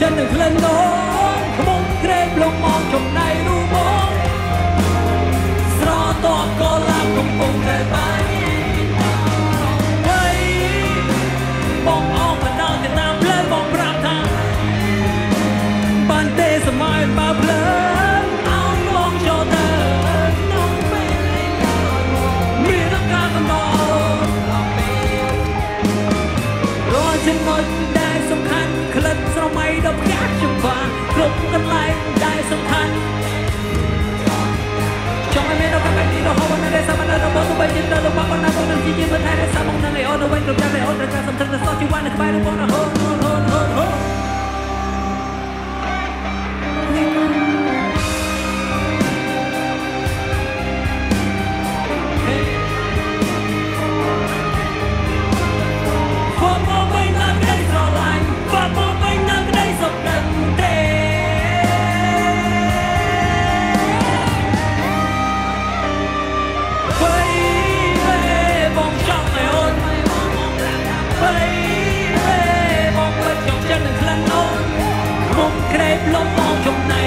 ចិត្តនឹងក្លិននងក្មុំក្រែងលោកមកចំណៃរូបមក right up on a Lòng?